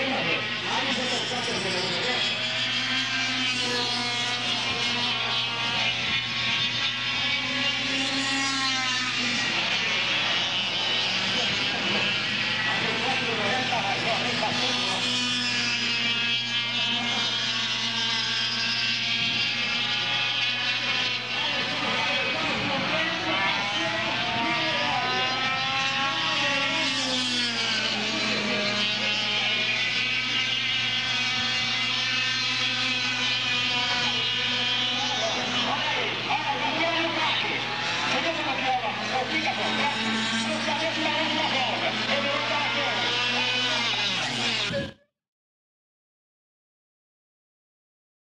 ಅವನು ಆರಿಸದ ಚಾಕಲೇಟ್